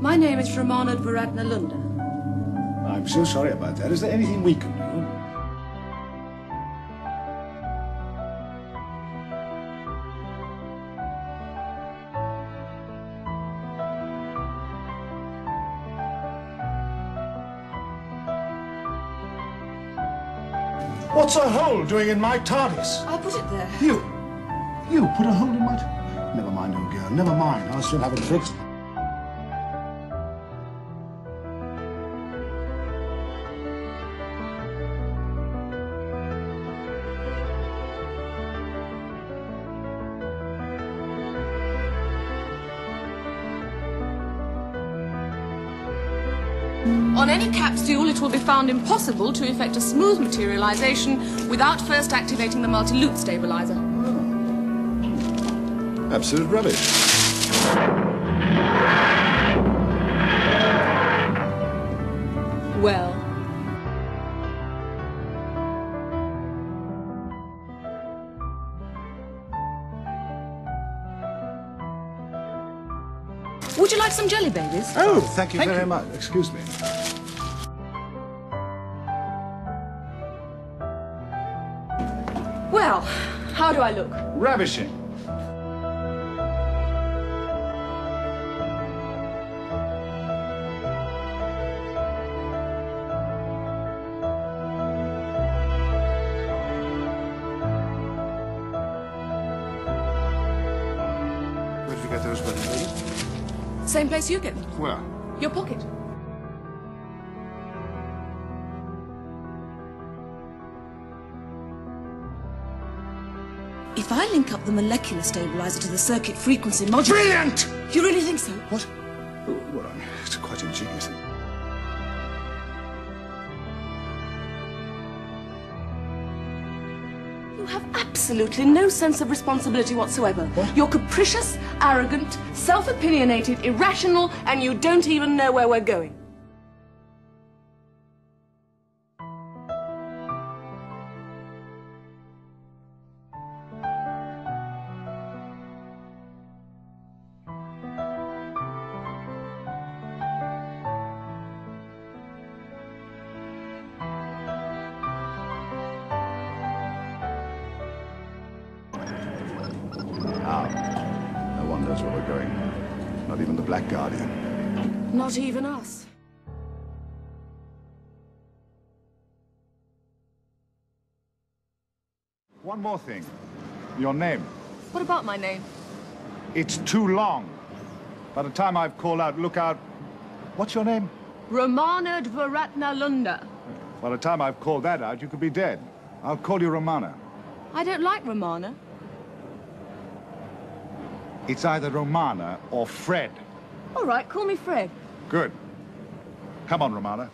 My name is Romanadvoratrelundar. I'm so sorry about that. Is there anything we can do? What's a hole doing in my TARDIS? I put it there. You? You put a hole in my... Never mind, old girl, never mind. I'll soon have it fixed. On any capsule, it will be found impossible to effect a smooth materialization without first activating the multi-loop stabilizer. Absolute rubbish. Would you like some jelly babies? Oh, oh thank you very much. Excuse me. Well, how do I look? Ravishing. Where did you get those wedding rings? Same place you get them. Where? Your pocket. If I link up the molecular stabilizer to the circuit frequency module... Brilliant! You really think so? What? Oh, well, I mean, it's quite ingenious. You have absolutely no sense of responsibility whatsoever. You're capricious, arrogant, self-opinionated, irrational, and you don't even know where we're going. Knows where we're going. Not even the Black Guardian. Not even us. One more thing. Your name. What about my name? It's too long. By the time I've called out, look out. What's your name? Romanadvoratrelundar. By the time I've called that out, you could be dead. I'll call you Romana. I don't like Romana. It's either Romana or Fred. All right, call me Fred. Good. Come on, Romana.